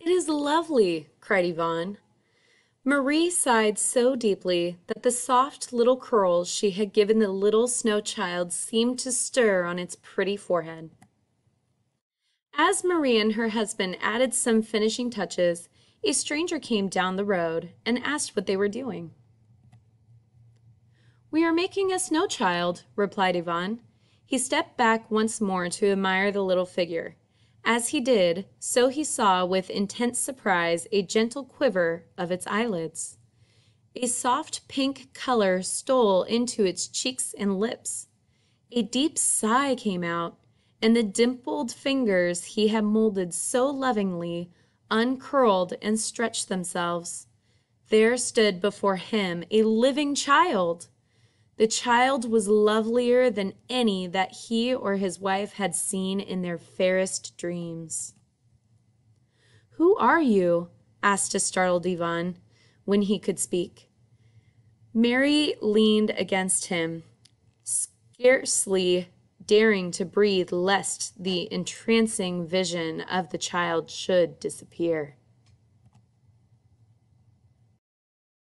It is lovely, cried Ivan. Marie sighed so deeply that the soft little curls she had given the little snow child seemed to stir on its pretty forehead. As Marie and her husband added some finishing touches, a stranger came down the road and asked what they were doing. "We are making a snow child," replied Ivan. He stepped back once more to admire the little figure. As he did so he saw with intense surprise a gentle quiver of its eyelids. A soft pink color stole into its cheeks and lips. A deep sigh came out, and the dimpled fingers he had molded so lovingly uncurled and stretched themselves. There stood before him a living child! The child was lovelier than any that he or his wife had seen in their fairest dreams. "Who are you?" asked a startled Ivan, when he could speak. Mary leaned against him, scarcely daring to breathe lest the entrancing vision of the child should disappear.